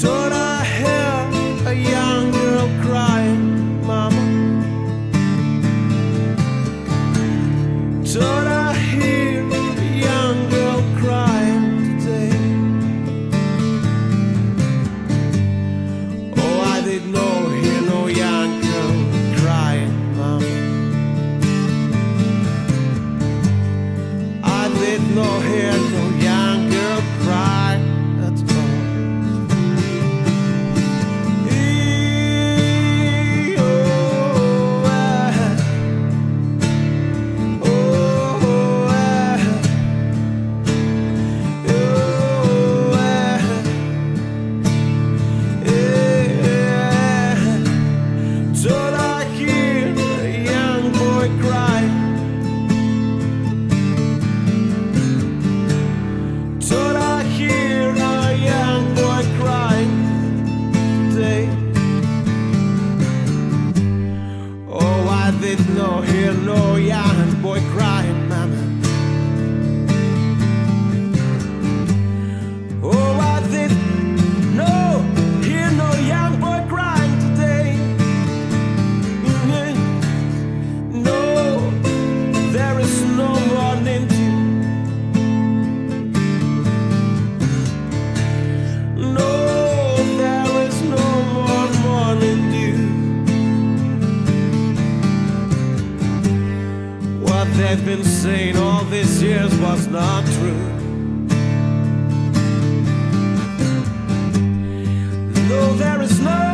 Don't I hear a young girl crying, Mama? I hear a young girl crying today? Oh, I did not hear no young girl crying, Mama. I did not hear no. hello what they've been saying all these years was not true. Though there is no